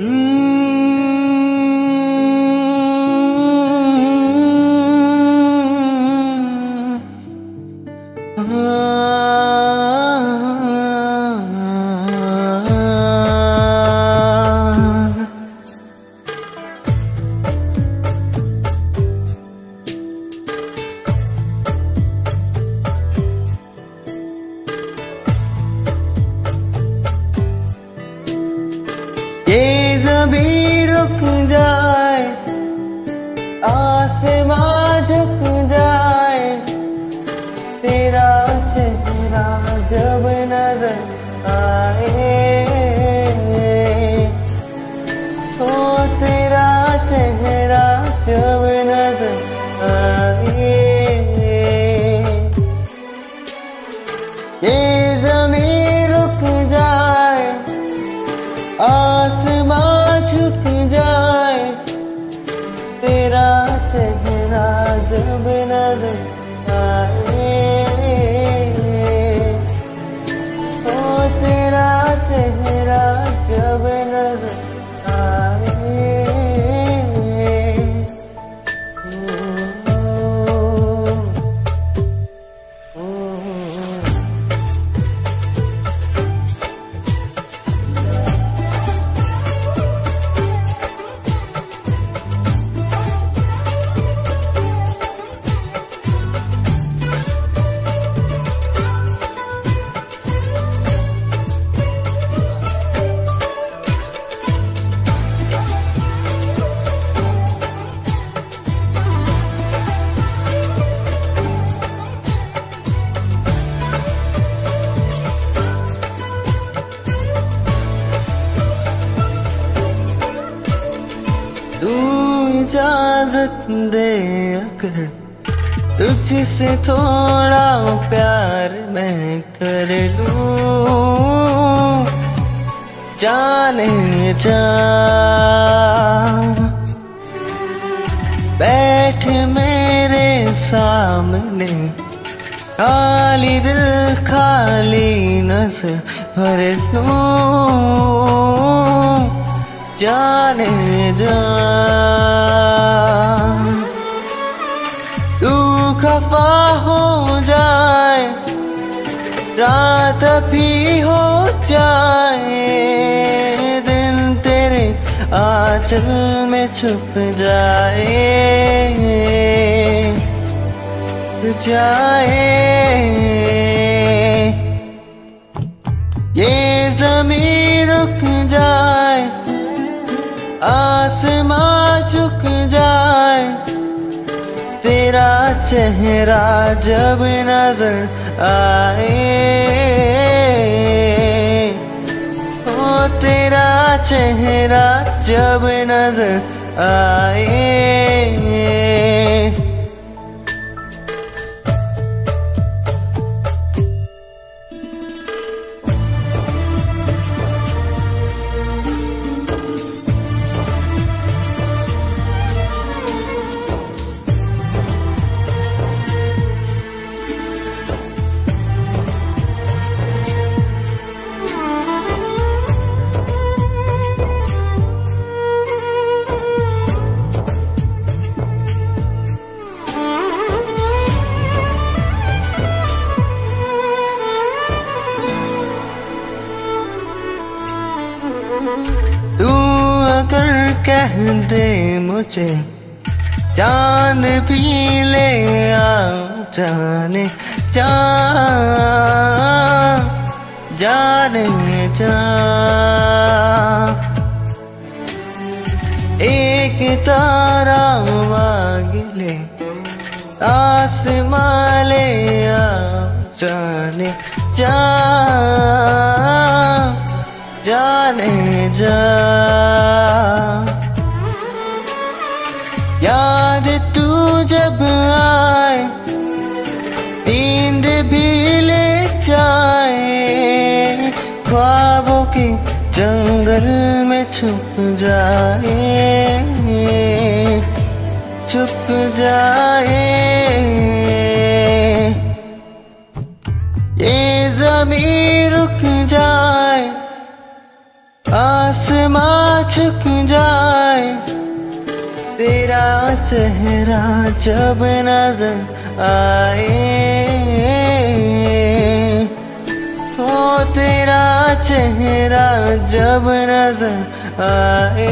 ये जमी रुक जाए। आसमां झुक इजाज़त दे अगर तुझसे थोड़ा प्यार मैं कर लूँ। जाने जा। बैठ मेरे सामने, खाली दिल, खाली नज़र भर लूँ। जाने जा। भी हो जाए, दिन तेरे आंचल में छुप जाए। जाए। ये ज़मीन रुक जाए, आसमां झुक जाए। तेरा चेहरा जब नज़र आए चेहरा जब नज़र आए। कह दे मुझे चाँद भी ले आ जाने जा जाने जा एक तारा मांग ले, आसमां ले आ जाने जा जाने जा जंगल में छुप जाए छुप जाए। ये जमी रुक जाए, आसमां छुक जाए। तेरा चेहरा जब नज़र आए चेहरा जब नज़र आए।